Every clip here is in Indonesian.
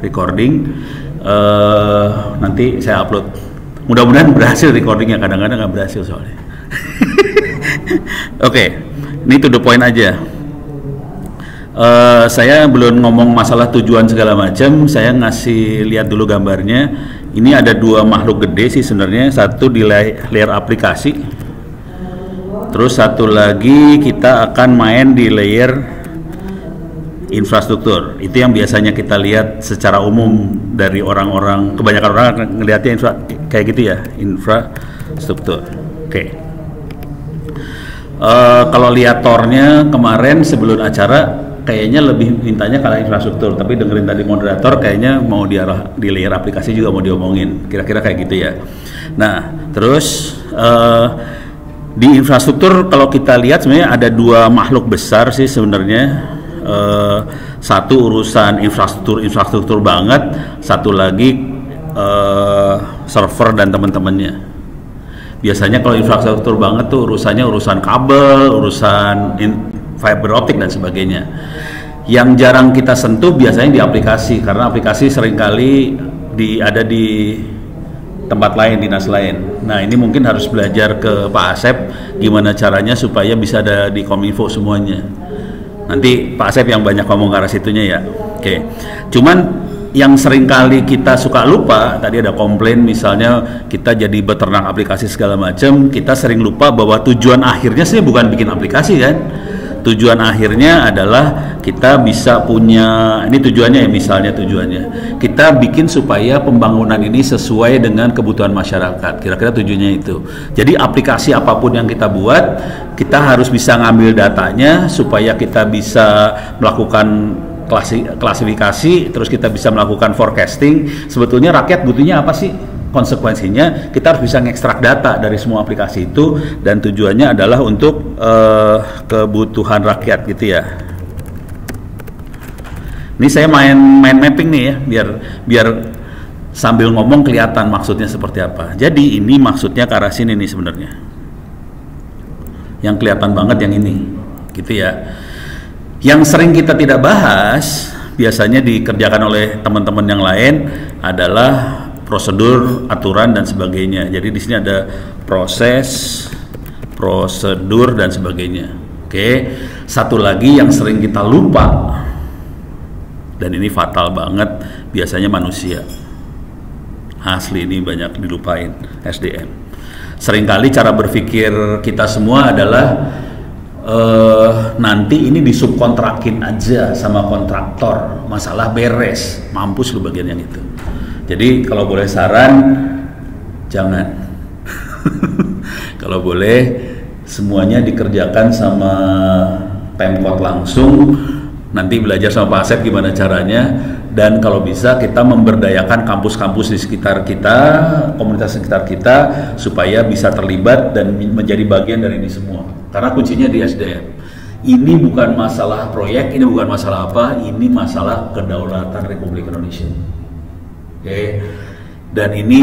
recording. Uh, nanti saya upload. Mudah-mudahan berhasil recordingnya. Kadang-kadang nggak berhasil soalnya. Oke, okay. ini to the point aja. Uh, saya belum ngomong masalah tujuan segala macam. Saya ngasih lihat dulu gambarnya. Ini ada dua makhluk gede sih sebenarnya. Satu di layer aplikasi. Terus satu lagi kita akan main di layer infrastruktur. Itu yang biasanya kita lihat secara umum dari orang-orang kebanyakan orang ngelihatnya infra kayak gitu ya infrastruktur. Oke. Okay. uh, eh, kalau lihat tornya kemarin sebelum acara kayaknya lebih mintanya kalau infrastruktur. Tapi dengerin tadi moderator kayaknya mau di arah di layer aplikasi juga mau diomongin. Kira-kira kayak gitu ya. Nah terus uh, di infrastruktur kalau kita lihat sebenarnya ada dua makhluk besar sih sebenarnya uh, satu urusan infrastruktur infrastruktur banget, satu lagi uh, server dan teman-temannya. Biasanya kalau infrastruktur banget tuh urusannya urusan kabel, urusan in, fiber optik dan sebagainya. Yang jarang kita sentuh biasanya di aplikasi karena aplikasi sering kali di ada di tempat lain, dinas lain. Nah ini mungkin harus belajar ke Pak Asep gimana caranya supaya bisa ada di Kominfo semuanya. Nanti Pak Asep yang banyak ngomong ke arah situnya ya. Oke. Cuman yang sering kali kita suka lupa, tadi ada komplain misalnya kita jadi beternak aplikasi segala macam, kita sering lupa bahwa tujuan akhirnya sih bukan bikin aplikasi kan tujuan akhirnya adalah kita bisa punya ini tujuannya ya misalnya tujuannya. Kita bikin supaya pembangunan ini sesuai dengan kebutuhan masyarakat. Kira-kira tujuannya itu. Jadi aplikasi apa pun yang kita buat kita harus bisa ngambil datanya supaya kita bisa melakukan klasifikasi terus kita bisa melakukan forecasting. Sebetulnya rakyat butuhnya apa sih konsekuensinya kita harus bisa ngekstrak data dari semua aplikasi itu dan tujuannya adalah untuk uh, kebutuhan rakyat gitu ya. Ini saya main main mapping nih ya biar biar sambil ngomong kelihatan maksudnya seperti apa. Jadi ini maksudnya ke arah sini nih sebenarnya. Yang kelihatan banget yang ini, gitu ya. Yang sering kita tidak bahas biasanya dikerjakan oleh teman-teman yang lain adalah prosedur, aturan dan sebagainya. Jadi di sini ada proses, prosedur dan sebagainya. Oke, satu lagi yang sering kita lupa dan ini fatal banget biasanya manusia. Asli ini banyak dilupain SDM. Seringkali cara berpikir kita semua adalah uh, nanti ini disubkontrakin aja sama kontraktor, masalah beres, mampus lu bagian yang itu jadi kalau boleh saran jangan. kalau boleh semuanya dikerjakan sama Pemkot langsung. Nanti belajar sama Pak Asep gimana caranya dan kalau bisa kita memberdayakan kampus-kampus di sekitar kita, komunitas sekitar kita supaya bisa terlibat dan menjadi bagian dari ini semua. Karena kuncinya di SDM. Ini bukan masalah proyek, ini bukan masalah apa, ini masalah kedaulatan Republik Indonesia. Oke. Dan ini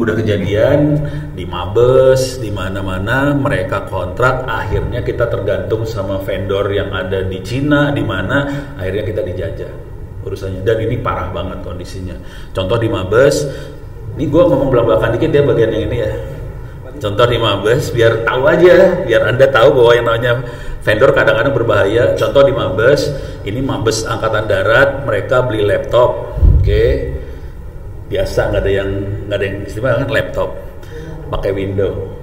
udah kejadian di Mabes, di mana-mana mereka kontrak, akhirnya kita tergantung sama vendor yang ada di Cina, di mana akhirnya kita dijajah urusannya. Dan ini parah banget kondisinya. Contoh di Mabes, ini gue ngomong belak-belakan dikit ya bagian yang ini ya. Contoh di Mabes, biar tahu aja, biar anda tahu bahwa yang namanya vendor kadang-kadang berbahaya. Contoh di Mabes, ini Mabes Angkatan Darat, mereka beli laptop, oke. Okay biasa nggak ada yang nggak ada yang istimewa kan laptop pakai window.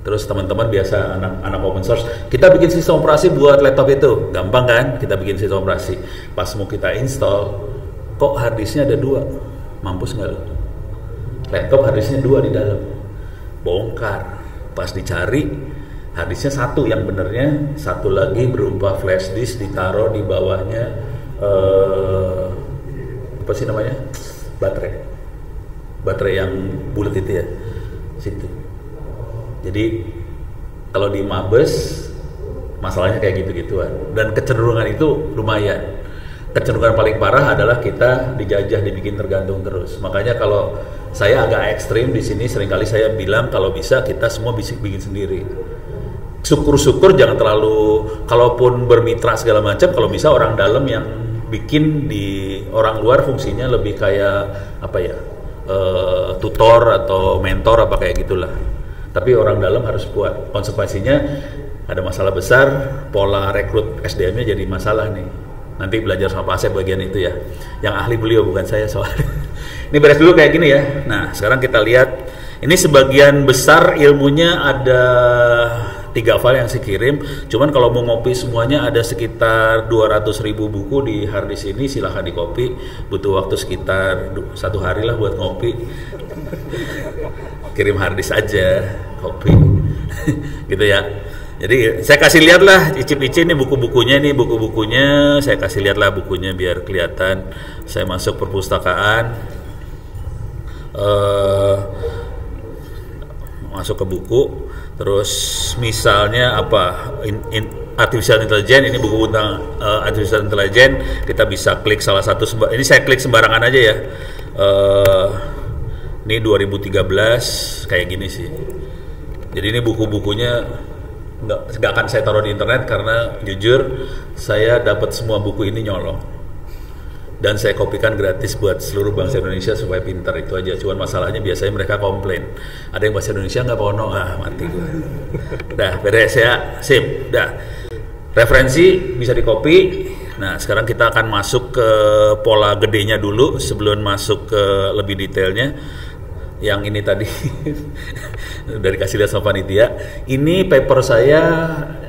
Terus teman-teman biasa anak-anak open source. Kita bikin sistem operasi buat laptop itu. Gampang kan? Kita bikin sistem operasi. Pas mau kita install kok harddisknya ada dua? Mampus nggak lo laptop harddisknya dua di dalam. Bongkar. Pas dicari harddisknya satu. Yang benernya satu lagi berupa flash disk ditaruh di bawahnya uh, apa sih namanya? Baterai baterai yang bulat itu ya situ. Jadi kalau di Mabes masalahnya kayak gitu-gituan. Dan kecenderungan itu lumayan. Kecenderungan paling parah adalah kita dijajah dibikin tergantung terus. Makanya kalau saya agak ekstrim di sini sering kali saya bilang kalau bisa kita semua bisa bikin sendiri. Syukur-syukur jangan terlalu kalaupun bermitra segala macam kalau bisa orang dalam yang bikin di orang luar fungsinya lebih kayak apa ya uh, tutor atau mentor apa kayak gitulah. Tapi orang dalam harus kuat. Konsekuensinya ada masalah besar pola rekrut SDM-nya jadi masalah nih. Nanti belajar sama Pak Asep bagian itu ya. Yang ahli beliau bukan saya soal ini beres dulu kayak gini ya. Nah sekarang kita lihat. Ini sebagian besar ilmunya ada tiga file yang saya kirim. Cuman kalau mau ngopi semuanya ada sekitar 200 ribu buku di harddisk ini silahkan di copy. Butuh waktu sekitar satu hari lah buat ngopi. Kirim harddisk aja, copy. gitu ya. Jadi saya kasih lihat lah icip-icip ini buku-bukunya ini buku-bukunya saya kasih lihat lah bukunya biar kelihatan saya masuk perpustakaan. Uh, masuk ke buku terus misalnya apa? In, in, artificial intelligence ini buku tentang uh, artificial intelligence kita bisa klik salah satu ini saya klik sembarangan aja ya. Uh, ini 2013 kayak gini sih. Jadi ini buku-bukunya nggak nggak akan saya taruh di internet karena jujur saya dapat semua buku ini nyolong dan saya kopikan gratis buat seluruh bangsa Indonesia supaya pintar itu aja. Cuman masalahnya biasanya mereka komplain. Ada yang bahasa Indonesia nggak pono, ah mati gue. Dah beres ya, sip, dah. Referensi bisa di copy. Nah sekarang kita akan masuk ke pola gedenya dulu sebelum masuk ke lebih detailnya. Yang ini tadi dari kasih lihat sama panitia. Ini paper saya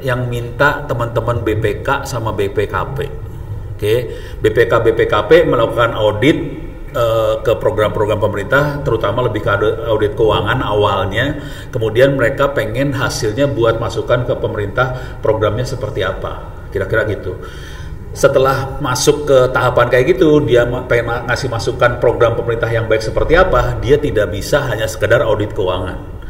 yang minta teman-teman BPK sama BPKP Oke, BPK BPKP melakukan audit uh, ke program-program pemerintah, terutama lebih ke audit keuangan awalnya. Kemudian mereka pengen hasilnya buat masukan ke pemerintah programnya seperti apa, kira-kira gitu. Setelah masuk ke tahapan kayak gitu, dia pengen ngasih masukan program pemerintah yang baik seperti apa, dia tidak bisa hanya sekedar audit keuangan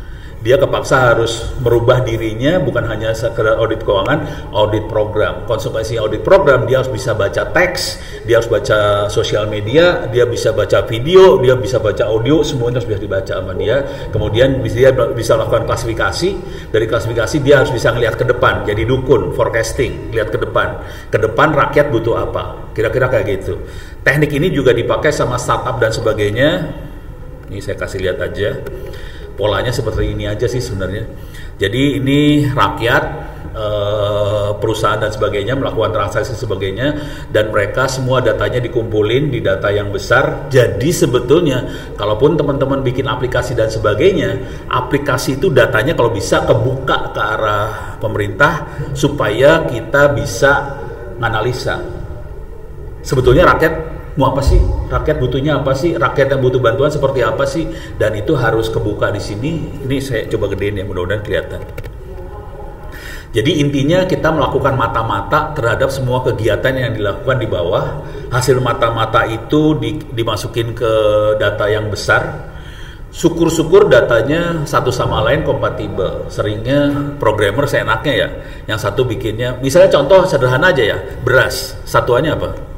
dia kepaksa harus merubah dirinya bukan hanya sekedar audit keuangan, audit program. Konsekuensi audit program dia harus bisa baca teks, dia harus baca sosial media, dia bisa baca video, dia bisa baca audio, semuanya harus bisa dibaca sama dia. Kemudian dia bisa melakukan klasifikasi. Dari klasifikasi dia harus bisa ngelihat ke depan, jadi dukun, forecasting, lihat ke depan. Ke depan rakyat butuh apa? Kira-kira kayak gitu. Teknik ini juga dipakai sama startup dan sebagainya. Ini saya kasih lihat aja polanya seperti ini aja sih sebenarnya. Jadi ini rakyat eh, perusahaan dan sebagainya melakukan transaksi sebagainya dan mereka semua datanya dikumpulin di data yang besar. Jadi sebetulnya kalaupun teman-teman bikin aplikasi dan sebagainya, aplikasi itu datanya kalau bisa kebuka ke arah pemerintah supaya kita bisa menganalisa. Sebetulnya rakyat mau apa sih? Rakyat butuhnya apa sih? Rakyat yang butuh bantuan seperti apa sih? Dan itu harus kebuka di sini. Ini saya coba gedein ya mudah-mudahan kelihatan. Jadi intinya kita melakukan mata-mata terhadap semua kegiatan yang dilakukan di bawah. Hasil mata-mata itu di, dimasukin ke data yang besar. Syukur-syukur datanya satu sama lain kompatibel. Seringnya programmer seenaknya ya yang satu bikinnya. Misalnya contoh sederhana aja ya beras. Satuannya apa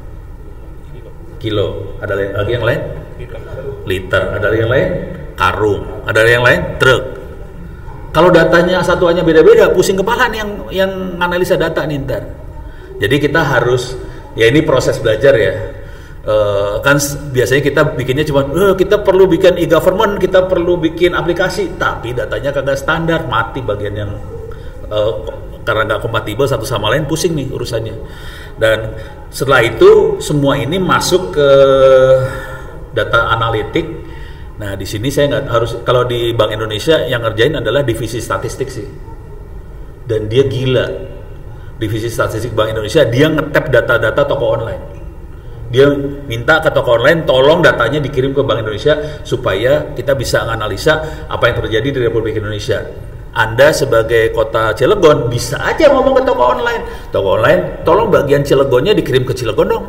kilo. Ada lagi yang lain? Liter. Ada lagi yang lain? Karung. Ada yang lain? Truk. Kalau datanya satuannya beda-beda, pusing kepala nih yang yang analisa data nih ntar. Jadi kita harus ya ini proses belajar ya. Uh, kan biasanya kita bikinnya cuma uh, kita perlu bikin e-government, kita perlu bikin aplikasi, tapi datanya kagak standar, mati bagian yang uh, karena nggak kompatibel satu sama lain pusing nih urusannya. Dan setelah itu semua ini masuk ke data analitik. Nah di sini saya nggak harus kalau di Bank Indonesia yang ngerjain adalah divisi statistik sih. Dan dia gila. Divisi statistik Bank Indonesia dia ngetap data-data toko online. Dia minta ke toko online tolong datanya dikirim ke Bank Indonesia supaya kita bisa analisa apa yang terjadi di Republik Indonesia anda sebagai kota Cilegon bisa aja ngomong ke toko online. Toko online, tolong bagian Cilegonnya dikirim ke Cilegon dong.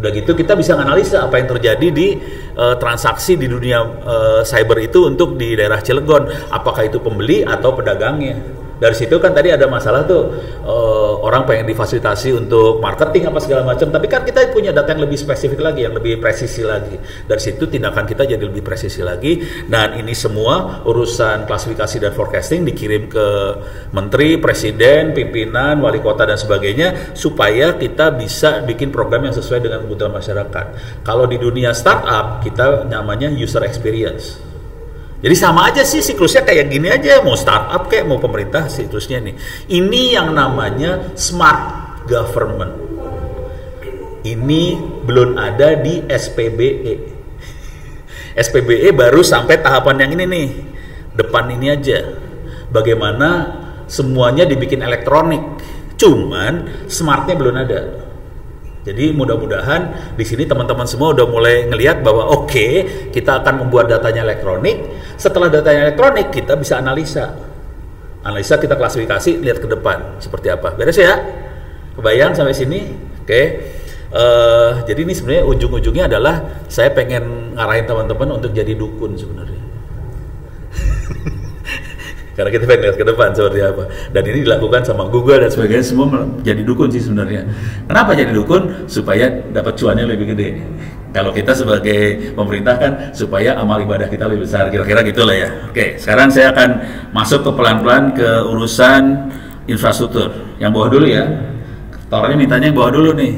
Udah gitu kita bisa analisa apa yang terjadi di uh, transaksi di dunia uh, cyber itu untuk di daerah Cilegon. Apakah itu pembeli atau pedagangnya. Dari situ kan tadi ada masalah tuh uh, orang pengen difasilitasi untuk marketing apa segala macam tapi kan kita punya data yang lebih spesifik lagi yang lebih presisi lagi. Dari situ tindakan kita jadi lebih presisi lagi. Dan ini semua urusan klasifikasi dan forecasting dikirim ke menteri presiden pimpinan wali kota dan sebagainya supaya kita bisa bikin program yang sesuai dengan kebutuhan masyarakat. Kalau di dunia startup kita namanya user experience jadi sama aja sih siklusnya kayak gini aja, mau startup kayak mau pemerintah siklusnya nih. Ini yang namanya smart government. Ini belum ada di SPBE. SPBE baru sampai tahapan yang ini nih. Depan ini aja. Bagaimana semuanya dibikin elektronik. Cuman smartnya belum ada. Jadi mudah-mudahan di sini teman-teman semua udah mulai ngelihat bahwa oke okay, kita akan membuat datanya elektronik. Setelah datanya elektronik kita bisa analisa. Analisa kita klasifikasi lihat ke depan seperti apa. Beres ya? Kebayang sampai sini? Oke. Okay. Uh, eh, jadi ini sebenarnya ujung-ujungnya adalah saya pengen ngarahin teman-teman untuk jadi dukun sebenarnya karena kita pengen lihat ke depan seperti apa. Dan ini dilakukan sama Google dan sebagainya. Semua jadi dukun sih sebenarnya. Kenapa jadi dukun? Supaya dapat cuannya lebih gede. Kalau kita sebagai pemerintah kan supaya amal ibadah kita lebih besar. Kira-kira gitulah ya. Oke sekarang saya akan masuk ke pelan-pelan ke urusan infrastruktur. Yang bawah dulu ya. Tornya mintanya yang bawah dulu nih.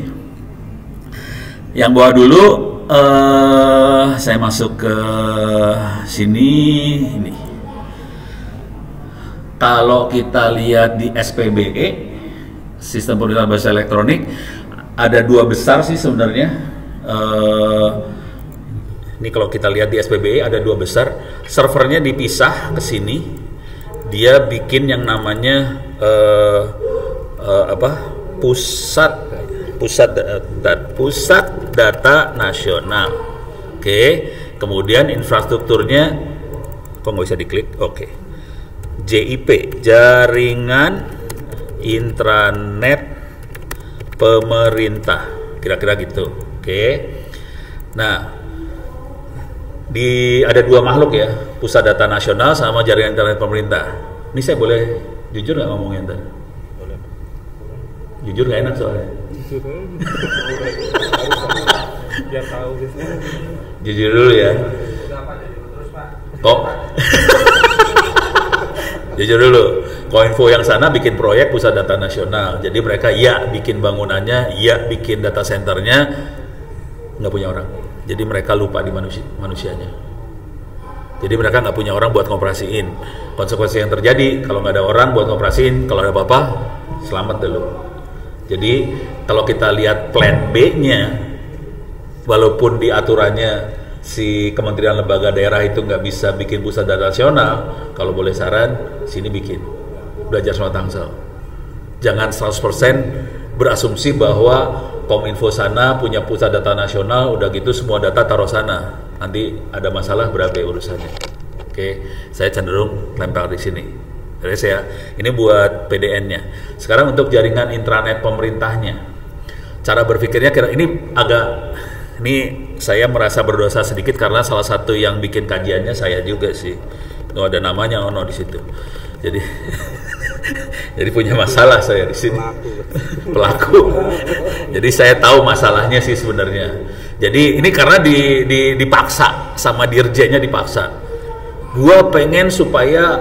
Yang bawah dulu uh, saya masuk ke sini ini kalau kita lihat di SPBE sistem pemerintahan bahasa elektronik ada dua besar sih sebenarnya. Uh, ini kalau kita lihat di SPBE ada dua besar. Servernya dipisah ke sini. Dia bikin yang namanya uh, uh, apa? Pusat pusat data, pusat data nasional. Oke okay. kemudian infrastrukturnya kok nggak bisa diklik? Oke. okay JIP jaringan intranet pemerintah. Kira-kira gitu. Oke. Nah di ada dua makhluk ya pusat data nasional sama jaringan internet pemerintah. Ini saya boleh jujur nggak ngomongin tadi boleh. Jujur nggak enak soalnya? Biar tahu. Jujur dulu ya. Kok Jujur dulu, Koinfo yang sana bikin proyek pusat data nasional. Jadi mereka ya bikin bangunannya, ya bikin data centernya, nggak punya orang. Jadi mereka lupa di manusia, manusianya. Jadi mereka nggak punya orang buat ngoperasiin. Konsekuensi yang terjadi kalau nggak ada orang buat ngoperasiin, kalau ada apa-apa, selamat dulu. Jadi kalau kita lihat plan B-nya, walaupun di aturannya si kementerian lembaga daerah itu nggak bisa bikin pusat data nasional, kalau boleh saran, sini bikin. Belajar sama Tangsel. Jangan 100% berasumsi bahwa Kominfo sana punya pusat data nasional, udah gitu semua data taruh sana. Nanti ada masalah berapa urusannya. Oke, saya cenderung lempar di sini. Jadi saya, ini buat PDN-nya. Sekarang untuk jaringan intranet pemerintahnya. Cara berpikirnya kira ini agak ini saya merasa berdosa sedikit karena salah satu yang bikin kajiannya saya juga sih. Oh, ada namanya Ono di situ. Jadi jadi punya masalah saya di sini. Pelaku. jadi saya tahu masalahnya sih sebenarnya. Jadi ini karena di, di, dipaksa sama dirjennya dipaksa. Gua pengen supaya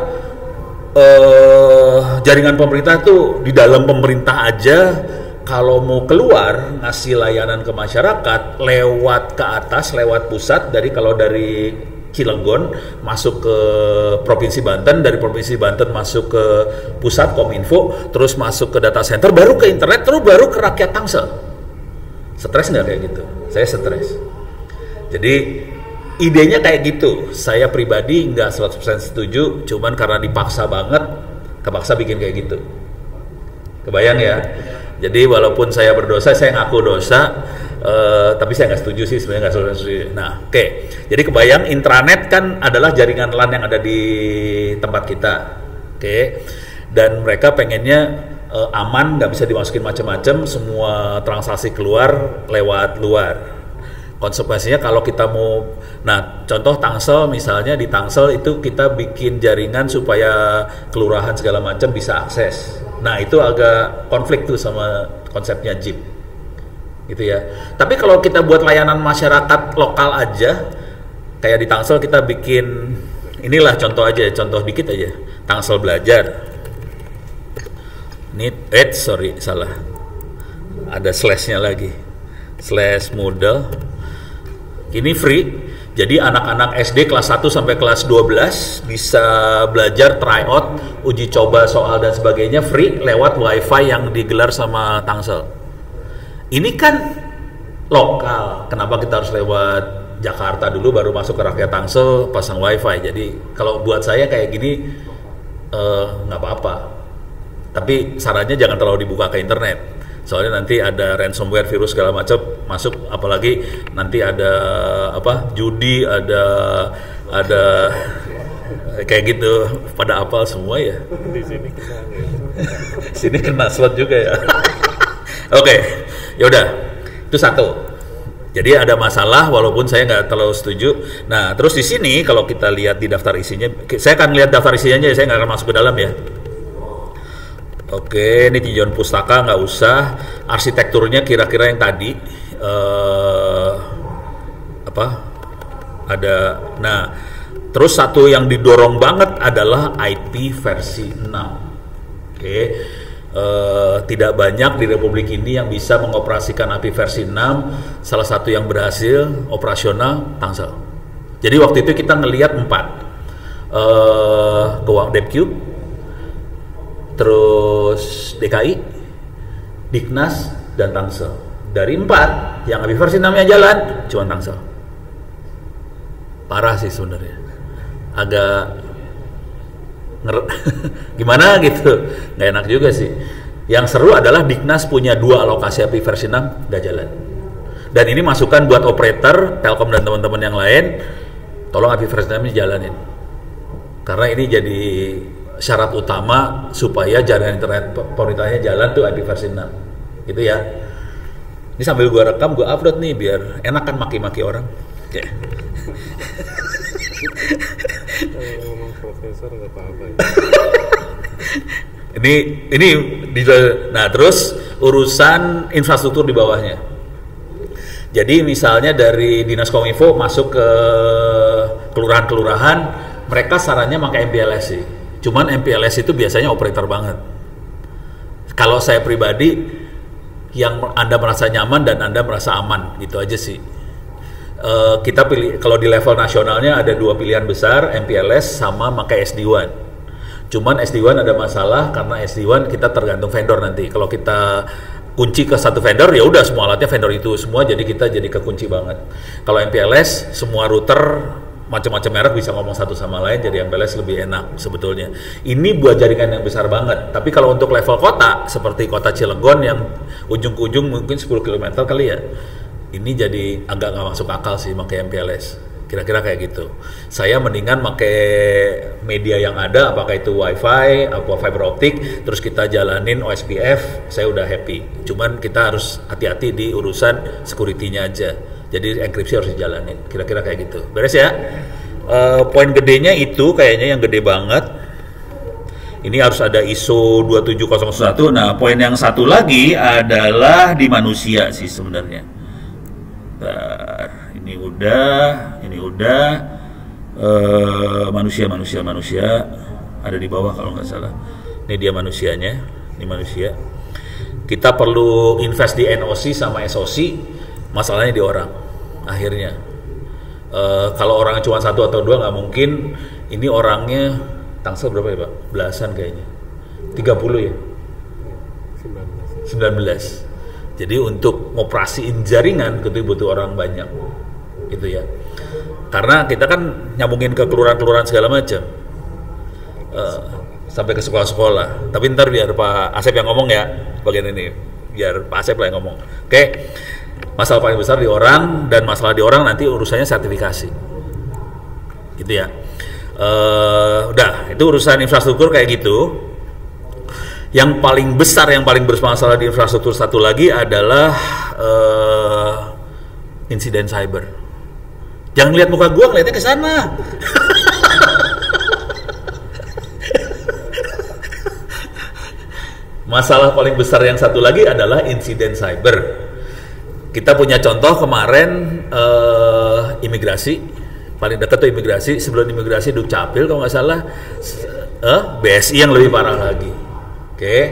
uh, jaringan pemerintah tuh di dalam pemerintah aja kalau mau keluar ngasih layanan ke masyarakat lewat ke atas, lewat pusat dari kalau dari Cilegon masuk ke provinsi Banten, dari provinsi Banten masuk ke pusat Kominfo, terus masuk ke data center, baru ke internet, terus baru ke rakyat Tangsel. Stres nggak kayak gitu? Saya stres. Jadi idenya kayak gitu. Saya pribadi nggak 100% setuju, cuman karena dipaksa banget, kepaksa bikin kayak gitu. Kebayang ya? Jadi walaupun saya berdosa, saya ngaku dosa, uh, tapi saya nggak setuju sih sebenarnya nggak setuju. Nah, oke. Okay. Jadi kebayang intranet kan adalah jaringan LAN yang ada di tempat kita, oke. Okay. Dan mereka pengennya uh, aman, nggak bisa dimasukin macam-macam, semua transaksi keluar lewat luar. konsekuensinya kalau kita mau nah contoh Tangsel misalnya di Tangsel itu kita bikin jaringan supaya kelurahan segala macam bisa akses nah itu agak konflik tuh sama konsepnya JIP gitu ya. Tapi kalau kita buat layanan masyarakat lokal aja kayak di Tangsel kita bikin inilah contoh aja contoh dikit aja. Tangsel belajar. Ini eh sorry salah. Ada slashnya lagi. Slash model ini free. Jadi anak-anak SD kelas 1 sampai kelas 12 bisa belajar tryout, uji coba soal dan sebagainya free lewat wifi yang digelar sama Tangsel. Ini kan lokal. Kenapa kita harus lewat Jakarta dulu baru masuk ke rakyat Tangsel pasang wifi. Jadi kalau buat saya kayak gini eh, nggak uh, apa-apa. Tapi sarannya jangan terlalu dibuka ke internet soalnya nanti ada ransomware virus segala macam masuk apalagi nanti ada apa judi ada ada kayak gitu pada apal semua ya di sini kena sini kena slot juga ya oke okay. yaudah itu satu jadi ada masalah walaupun saya nggak terlalu setuju. Nah terus di sini kalau kita lihat di daftar isinya, saya akan lihat daftar isinya saya nggak akan masuk ke dalam ya. Oke, ini tinjauan pustaka nggak usah. Arsitekturnya kira-kira yang tadi uh, apa? Ada. Nah, terus satu yang didorong banget adalah IP versi 6. Oke. Uh, tidak banyak di Republik ini yang bisa mengoperasikan IP versi 6. Salah satu yang berhasil operasional Tangsel. Jadi waktu itu kita ngelihat empat. Uh, Keuang DebCube, terus DKI, Diknas, dan Tangsel. Dari empat, yang lebih versi namanya jalan, cuma Tangsel. Parah sih sebenarnya. Agak nger gimana gitu, nggak enak juga sih. Yang seru adalah Diknas punya dua alokasi API versi 6 nggak jalan. Dan ini masukan buat operator, Telkom dan teman-teman yang lain, tolong API versi 6 ini jalanin. Karena ini jadi syarat utama supaya jaringan internet pemerintahnya jalan tuh IP versi 6 gitu ya. Ini sambil gua rekam gua upload nih biar enak kan maki-maki orang. Ini ini di, nah terus urusan infrastruktur di bawahnya. Jadi misalnya dari dinas kominfo masuk ke kelurahan-kelurahan mereka sarannya pakai MPLS sih Cuman MPLS itu biasanya operator banget. Kalau saya pribadi, yang Anda merasa nyaman dan Anda merasa aman, gitu aja sih. Uh, kita pilih kalau di level nasionalnya ada dua pilihan besar MPLS sama pakai SD1. Cuman SD1 ada masalah karena SD1 kita tergantung vendor nanti. Kalau kita kunci ke satu vendor ya udah semua alatnya vendor itu semua jadi kita jadi kekunci banget. Kalau MPLS semua router macam-macam merek bisa ngomong satu sama lain jadi MPLS lebih enak sebetulnya. Ini buat jaringan yang besar banget. Tapi kalau untuk level kota seperti kota Cilegon yang ujung ke ujung mungkin 10 km kali ya. Ini jadi agak nggak masuk akal sih pakai MPLS. Kira-kira kayak gitu. Saya mendingan pakai media yang ada, apakah itu WiFi, apa fiber optik, terus kita jalanin OSPF, saya udah happy. Cuman kita harus hati-hati di urusan security-nya aja jadi enkripsi harus dijalanin. Kira-kira kayak gitu. Beres ya? Uh, poin gedenya itu kayaknya yang gede banget. Ini harus ada ISO 27001. Nah, poin yang satu lagi adalah di manusia sih sebenarnya. Nah, ini udah, ini udah uh, manusia, manusia, manusia ada di bawah kalau nggak salah. Ini dia manusianya, ini manusia. Kita perlu invest di NOC sama SOC masalahnya di orang akhirnya. Uh, kalau orang cuma satu atau dua nggak mungkin. Ini orangnya tangsel berapa ya pak? Belasan kayaknya. 30 ya? 19 jadi untuk operasiin jaringan itu butuh orang banyak. Gitu ya. Karena kita kan nyambungin ke kelurahan-kelurahan segala macam. Uh, sampai ke sekolah-sekolah. Tapi ntar biar Pak Asep yang ngomong ya bagian ini. Biar Pak Asep lah yang ngomong. Oke? Masalah paling besar di orang dan masalah di orang nanti urusannya sertifikasi gitu ya uh, udah itu urusan infrastruktur kayak gitu yang paling besar yang paling bermasalah di infrastruktur satu lagi adalah uh, insiden cyber. Jangan lihat muka gua, ngeliatnya ke sana. Masalah paling besar yang satu lagi adalah insiden cyber. Kita punya contoh kemarin uh, imigrasi, paling dekat tuh imigrasi, sebelum imigrasi Dukcapil kalau nggak salah, uh, BSI yang lebih parah lagi. Oke, okay.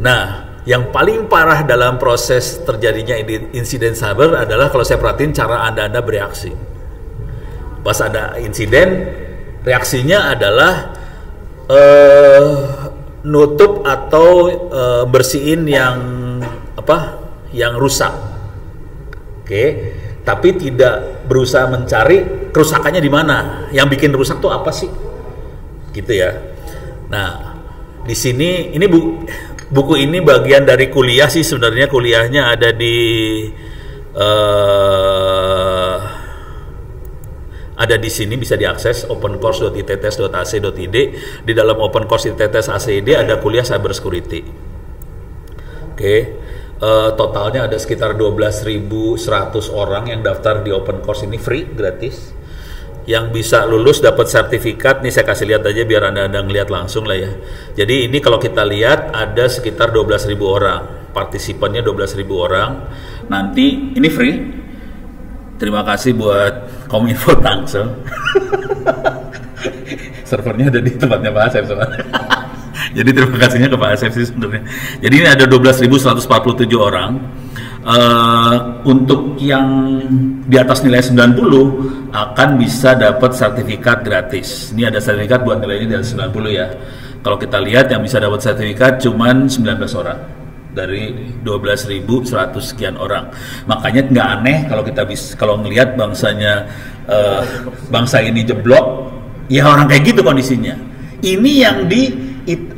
nah yang paling parah dalam proses terjadinya insiden cyber adalah kalau saya perhatiin cara anda-anda bereaksi. Pas ada insiden, reaksinya adalah uh, nutup atau uh, bersihin yang apa yang rusak okay? tapi tidak berusaha mencari kerusakannya di mana. Yang bikin rusak tuh apa sih? Gitu ya. Nah di sini ini bu, buku ini bagian dari kuliah sih sebenarnya. Kuliahnya ada di uh, ada di sini bisa diakses opencourse.itts.ac.id di dalam open course ITTS ACID ada kuliah cyber security. Oke. okay. Uh, totalnya ada sekitar 12.100 orang yang daftar di open course ini free gratis yang bisa lulus dapat sertifikat nih saya kasih lihat aja biar anda anda ngeliat langsung lah ya jadi ini kalau kita lihat ada sekitar 12.000 orang partisipannya 12.000 orang nanti ini free terima kasih buat Kominfo Tangsel. Servernya ada di tempatnya Pak Asep soalnya. Jadi terima kasihnya ke Pak Asep sih sebenarnya. Jadi ini ada 12.147 orang. Uh, untuk yang di atas nilai 90 akan bisa dapat sertifikat gratis. Ini ada sertifikat buat nilainya di atas 90 ya. Kalau kita lihat yang bisa dapat sertifikat cuman 19 orang dari 12.100 sekian orang. Makanya nggak aneh kalau kita bisa kalau ngelihat bangsanya uh, bangsa ini jeblok, ya orang kayak gitu kondisinya. Ini yang di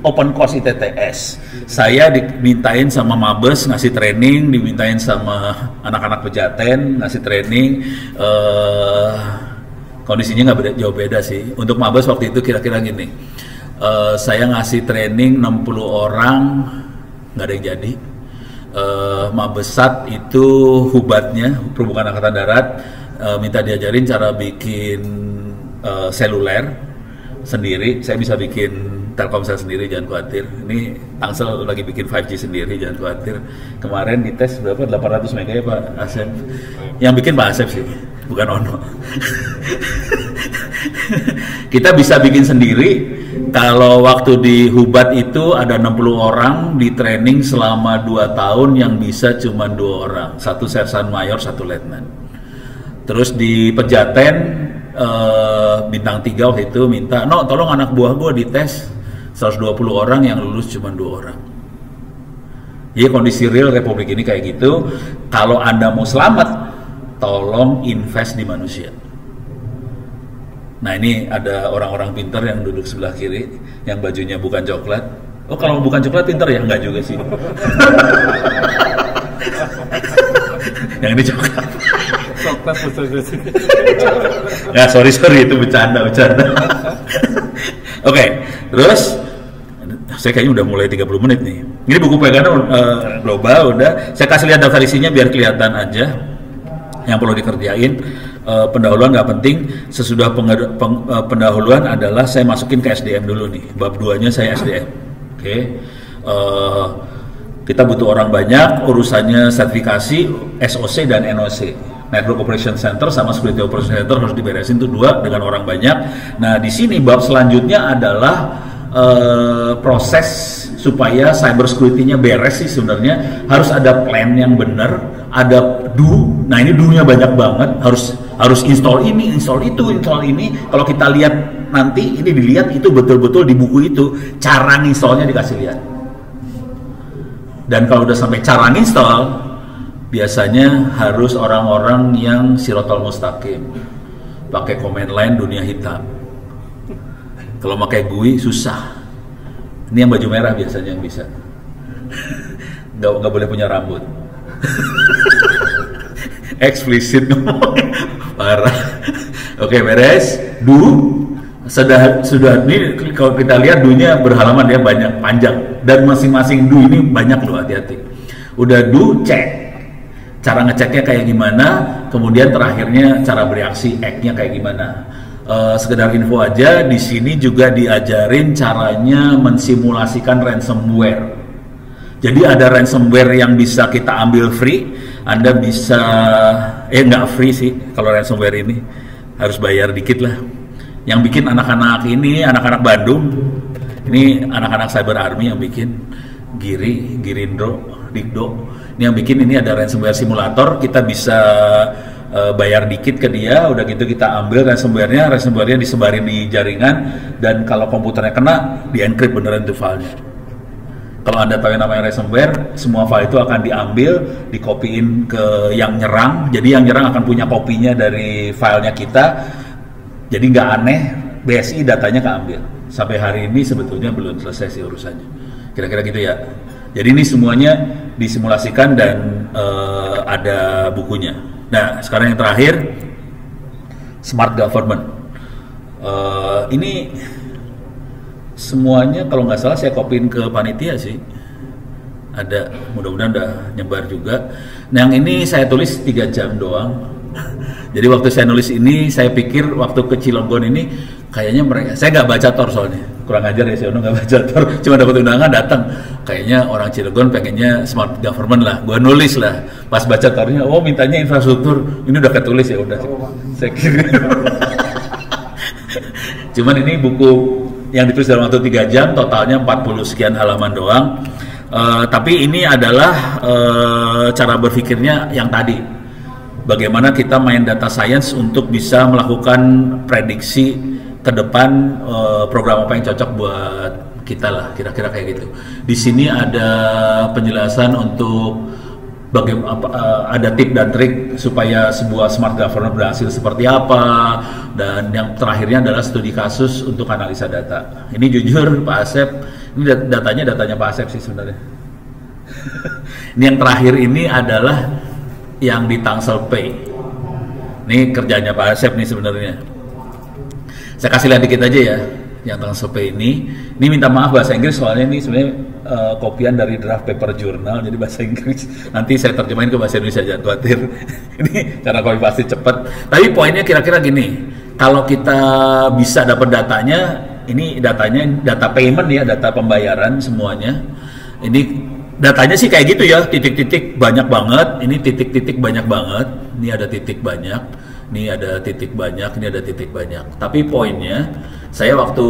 open course ITTS. Saya dimintain sama Mabes ngasih training, dimintain sama anak-anak pejaten ngasih training. Uh, kondisinya nggak beda, jauh beda sih. Untuk Mabes waktu itu kira-kira gini. Uh, saya ngasih training 60 orang nggak ada yang jadi. Uh, Mabesat itu hubatnya perhubungan angkatan darat uh, minta diajarin cara bikin uh, seluler sendiri. Saya bisa bikin Telkomsel sendiri, jangan khawatir. Ini Tangsel lagi bikin 5G sendiri, jangan khawatir. Kemarin dites berapa? 800 mega ya Pak Asep. Yang bikin Pak Asep sih, bukan Ono. Kita bisa bikin sendiri kalau waktu di Hubat itu ada 60 orang di training selama 2 tahun yang bisa cuma dua orang, satu sersan mayor, satu letnan. Terus di Pejaten eh, bintang 3 waktu itu minta, "No, tolong anak buah gue dites 120 orang yang lulus cuma dua orang." Jadi kondisi real Republik ini kayak gitu. Kalau Anda mau selamat, tolong invest di manusia. Nah ini ada orang-orang pintar yang duduk sebelah kiri, yang bajunya bukan coklat. Oh kalau bukan coklat pintar ya? Enggak juga sih. yang ini coklat. Coklat Ya sorry sorry itu bercanda bercanda. Oke, okay, terus saya kayaknya udah mulai 30 menit nih. Ini buku pegangan uh, global udah. Saya kasih lihat daftar isinya biar kelihatan aja yang perlu dikerjain uh, pendahuluan nggak penting sesudah peng, uh, pendahuluan adalah saya masukin ke SDM dulu nih bab duanya saya SDM oke okay. uh, eh, kita butuh orang banyak urusannya sertifikasi SOC dan NOC Network Operation Center sama Security Operation Center harus diberesin itu dua dengan orang banyak nah di sini bab selanjutnya adalah uh, proses supaya cyber security-nya beres sih sebenarnya harus ada plan yang benar, ada do. Nah, ini do-nya banyak banget, harus harus install ini, install itu, install ini. Kalau kita lihat nanti ini dilihat itu betul-betul di buku itu cara installnya dikasih lihat. Dan kalau udah sampai cara install, biasanya harus orang-orang yang sirotol mustaqim, pakai komen lain dunia hitam. Kalau pakai GUI susah ini yang baju merah biasanya yang bisa. Nggak, nggak boleh punya rambut. Eksplisit Parah. Oke, beres. Du sudah sudah ini kalau kita lihat dunya berhalaman dia banyak panjang dan masing-masing du ini banyak loh hati-hati. Udah du cek cara ngeceknya kayak gimana, kemudian terakhirnya cara bereaksi, act-nya kayak gimana. Uh, sekedar info aja, di sini juga diajarin caranya mensimulasikan ransomware. Jadi ada ransomware yang bisa kita ambil free, Anda bisa, eh nggak free sih kalau ransomware ini, harus bayar dikit lah. Yang bikin anak-anak ini, anak-anak Bandung, ini anak-anak cyber army yang bikin, Giri, Girindro, Dikdo, ini yang bikin ini ada ransomware simulator, kita bisa uh, bayar dikit ke dia, udah gitu kita ambil ransomware-nya, ransomware-nya disebarin di jaringan, dan kalau komputernya kena, di encrypt beneran itu filenya. Kalau Anda tahu yang namanya ransomware, semua file itu akan diambil, dikopiin ke yang nyerang. Jadi yang nyerang akan punya kopinya dari filenya kita. Jadi nggak aneh, BSI datanya keambil. Sampai hari ini sebetulnya belum selesai sih urusannya. Kira-kira gitu ya. Jadi ini semuanya disimulasikan dan uh, ada bukunya. Nah, sekarang yang terakhir, smart government. Uh, ini semuanya kalau nggak salah saya kopiin ke panitia sih. Ada mudah-mudahan udah nyebar juga. Nah yang ini saya tulis tiga jam doang. Jadi waktu saya nulis ini saya pikir waktu ke Cilegon ini kayaknya mereka saya nggak baca tor soalnya kurang ajar ya saya nggak baca tor. Cuma dapat undangan datang. Kayaknya orang Cilegon pengennya smart government lah. Gua nulis lah. Pas baca tornya oh mintanya infrastruktur. Ini udah ketulis ya udah. Saya kira cuman ini buku yang ditulis dalam waktu tiga jam totalnya 40 sekian halaman doang. Uh, tapi ini adalah uh, cara berpikirnya yang tadi. Bagaimana kita main data science untuk bisa melakukan prediksi ke depan uh, program apa yang cocok buat kita lah kira-kira kayak gitu di sini ada penjelasan untuk bagaimana uh, ada tip dan trik supaya sebuah smart government berhasil seperti apa dan yang terakhirnya adalah studi kasus untuk analisa data. Ini jujur Pak Asep, ini datanya datanya Pak Asep sih sebenarnya. ini yang terakhir ini adalah yang di Tangsel Pay. Ini kerjanya Pak Asep nih sebenarnya. Saya kasih lihat dikit aja ya yang Tangsel Pay ini. Ini minta maaf bahasa Inggris soalnya ini sebenarnya uh, kopian dari draft paper jurnal jadi bahasa Inggris. Nanti saya terjemahin ke bahasa Indonesia jangan khawatir. Ini karena kopi pasti cepat. Tapi poinnya kira-kira gini kalau kita bisa dapat datanya ini datanya data payment ya data pembayaran semuanya. Ini datanya sih kayak gitu ya titik-titik banyak banget ini titik-titik banyak banget ini ada titik banyak ini ada titik banyak, ini ada titik banyak. Tapi poinnya, saya waktu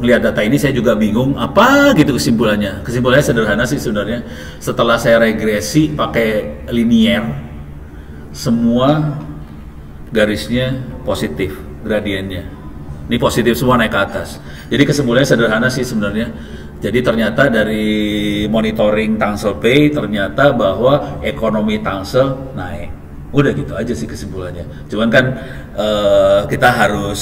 melihat data ini saya juga bingung apa gitu kesimpulannya. Kesimpulannya sederhana sih sebenarnya. Setelah saya regresi pakai linier, semua garisnya positif gradiennya. Ini positif semua naik ke atas. Jadi kesimpulannya sederhana sih sebenarnya. Jadi ternyata dari monitoring Tangsel Pay ternyata bahwa ekonomi Tangsel naik udah gitu aja sih kesimpulannya. Cuman kan uh, kita harus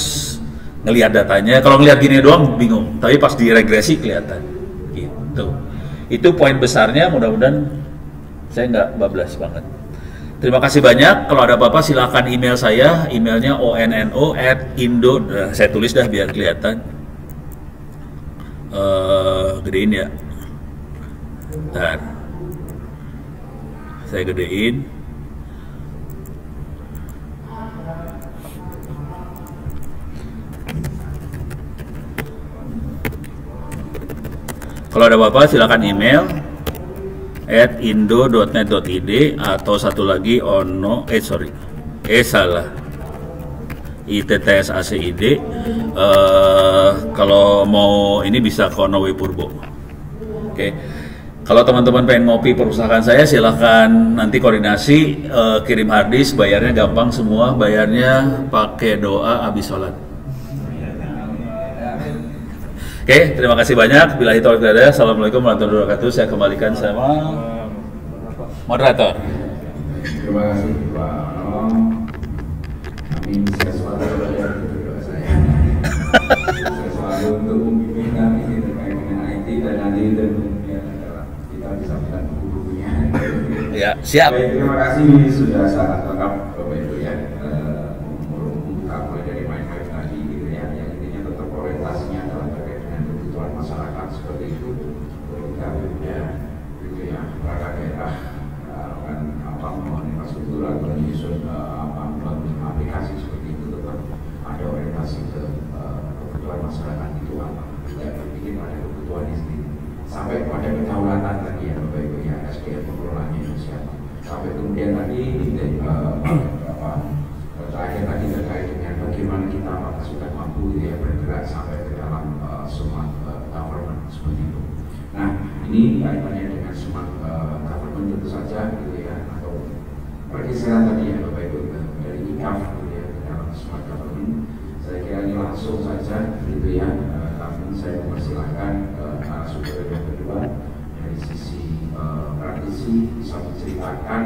ngelihat datanya. Kalau ngelihat gini doang bingung. Tapi pas diregresi kelihatan. Gitu. Itu poin besarnya mudah-mudahan saya nggak bablas banget. Terima kasih banyak. Kalau ada apa-apa silahkan email saya. Emailnya onno at indo nah, saya tulis dah biar kelihatan. Uh, gedein ya. Bentar. saya gedein Kalau ada apa-apa silakan email at indo.net.id atau satu lagi ono eh sorry eh salah. ITTS ACID uh, eh, kalau mau ini bisa ke Ono Purbo oke. Okay. kalau teman-teman pengen ngopi perusahaan saya silahkan nanti koordinasi uh, kirim harddisk bayarnya gampang semua bayarnya pakai doa habis sholat Oke, terima kasih banyak. Bila itu ada, Assalamualaikum warahmatullahi wabarakatuh. Saya kembalikan sama moderator. Terima kasih Pak Kami bisa selalu belajar saya. Saya selalu untuk membimbing kami terkait dengan IT dan nanti tentunya kita bisa melihat buku-bukunya. Ya, siap. terima kasih sudah sangat lengkap Bapak Ibu ya. seperti itu ya itu ya perangkat daerah kan apa mohon ini eh, apa terakhir tadi terkait dengan bagaimana kita apakah sudah mampu gitu ya bergerak sampai ke dalam uh, smart uh, government seperti itu. Nah ini kaitannya dengan smart uh, government tentu saja gitu ya atau pergeseran tadi ya Bapak Ibu dari IKAF gitu ya ke dalam smart government. Saya kira ini langsung saja gitu ya. Uh, namun saya mempersilahkan uh, narasumber yang kedua dari sisi uh, praktisi bisa menceritakan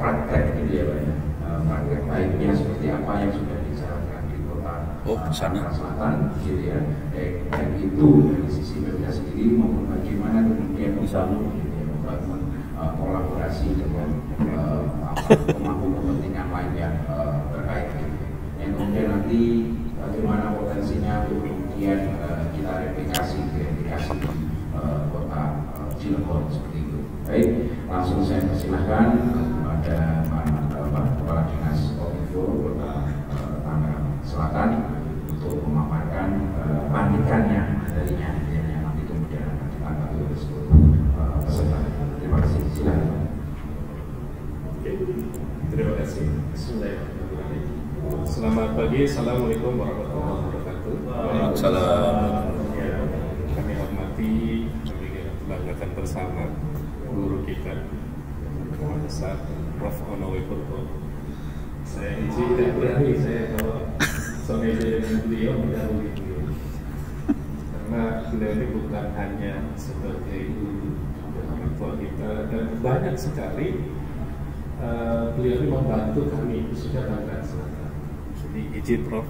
praktek gitu ya Pak ya Eh, praktek baiknya seperti apa yang sudah dijalankan di kota Oh, eh, sana. Selatan gitu ya baik, baik itu dari sisi Pemda sendiri maupun bagaimana kemudian membangun gitu ya, membangun eh, kolaborasi dengan eh, apa, pemangku kepentingan lain yang eh, terkait gitu ya. yang kemudian nanti bagaimana potensinya untuk kemudian eh, kita replikasi replikasi di eh, kota eh, Cilegon seperti itu baik langsung saya persilahkan eh, kepada Pak apa, Kepala Dinas Kominfo Kota eh, Tangerang Selatan untuk memaparkan eh, pandikannya materinya yang nanti kemudian akan ditangkap oleh seluruh eh, peserta. Terima kasih. Silakan. Pak. Oke, terima kasih. Bismillahirrahmanirrahim. Selamat pagi, Assalamualaikum warahmatullahi wabarakatuh. Waalaikumsalam. Ya, kami hormati, kami guru kita, Besar Prof. Onowe Purko. Saya izin tidak berani saya kalau semeja dengan beliau mendahului beliau. Karena beliau ini bukan hanya sebagai guru dan kita dan banyak sekali eh, beliau ini membantu kami khususnya Tangerang Selatan. Jadi izin Prof,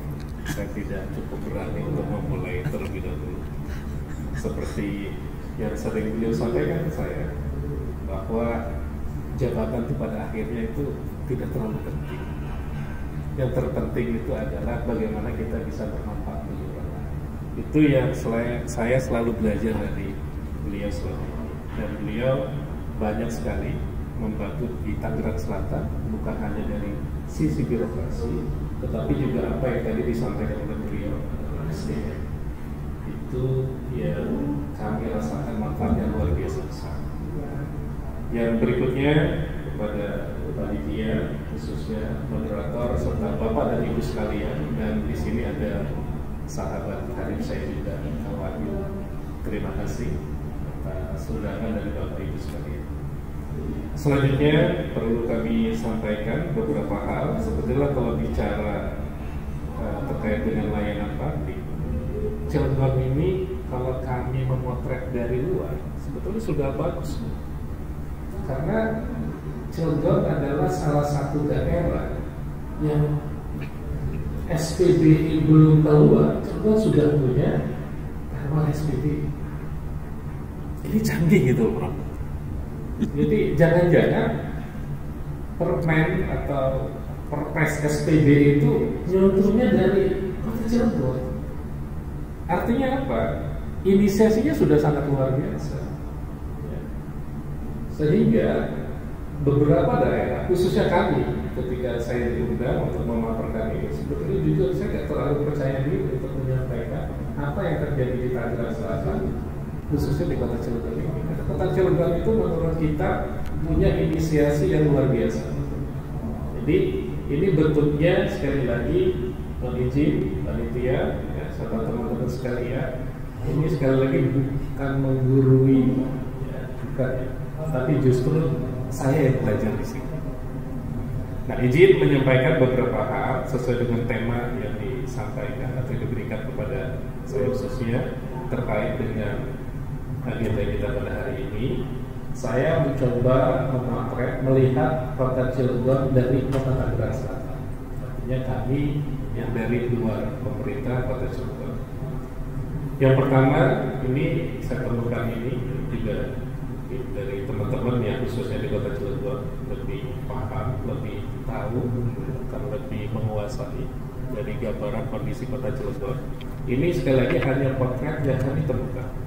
saya tidak cukup berani untuk memulai terlebih dahulu. Seperti yang sering beliau sampaikan ke saya bahwa jabatan itu pada akhirnya itu tidak terlalu penting. Yang terpenting itu adalah bagaimana kita bisa bermanfaat bagi orang lain. Itu yang saya selalu belajar dari beliau selama ini. Dan beliau banyak sekali membantu di Tangerang Selatan, bukan hanya dari sisi birokrasi, tetapi juga apa yang tadi disampaikan oleh beliau. Itu yang kami rasakan manfaatnya luar biasa besar. Yang berikutnya kepada panitia khususnya moderator serta bapak dan ibu sekalian dan di sini ada sahabat karib saya juga kawan terima kasih atas undangan dari bapak ibu sekalian. Selanjutnya perlu kami sampaikan beberapa hal sebetulnya kalau bicara eh, terkait dengan layanan publik Cilegon ini kalau kami memotret dari luar sebetulnya sudah bagus karena Cilegon adalah salah satu daerah yang SPBI belum keluar, Cilegon sudah punya perma SPBI. Ini canggih gitu, Bro. Jadi jangan-jangan permen atau perpres SPBI itu nyunturnya dari kota Cilegon. Artinya apa? Inisiasinya sudah sangat luar biasa. Ya. Sehingga beberapa daerah, khususnya kami, ketika saya diundang untuk memaparkan ini, sebetulnya jujur saya tidak terlalu percaya diri untuk menyampaikan apa yang terjadi di Tangerang Selatan, khususnya di Kota Cilegon ini. Kota Cilegon itu menurut kita punya inisiasi yang luar biasa. Jadi ini bentuknya sekali lagi mohon izin panitia ya, serta teman-teman sekalian ini sekali lagi bukan menggurui bukan tapi justru saya yang belajar di sini. Nah, izin menyampaikan beberapa hal sesuai dengan tema yang disampaikan atau diberikan kepada saya khususnya terkait dengan agenda kita pada hari ini. Saya mencoba memotret melihat kota Cilegon dari kota Tangerang Selatan. Artinya kami yang dari luar pemerintah kota Cilegon. Yang pertama ini saya perlukan ini juga dari teman-teman yang khususnya di kota Cilegon lebih paham, lebih tahu, akan lebih menguasai dari gambaran kondisi kota Cilegon. Ini sekali lagi hanya potret yang kami temukan.